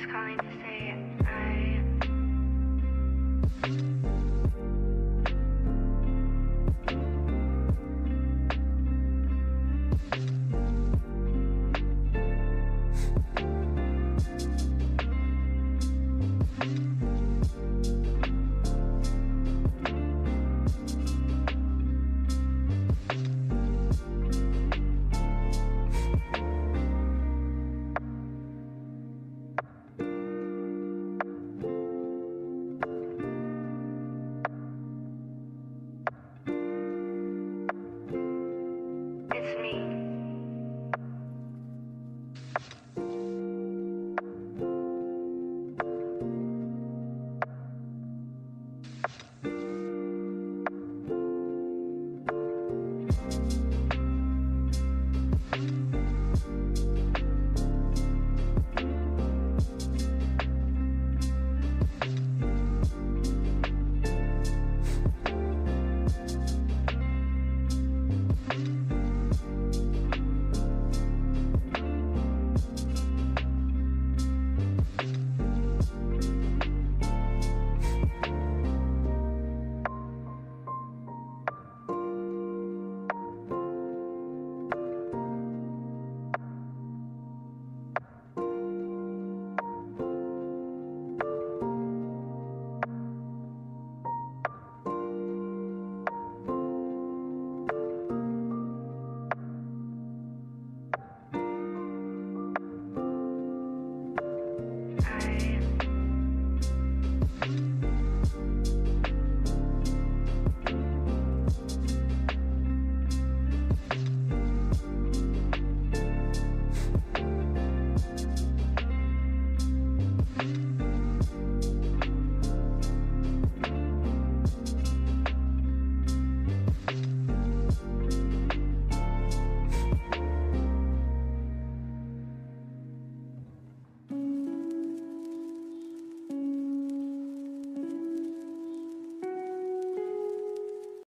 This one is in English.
just calling to say Bye.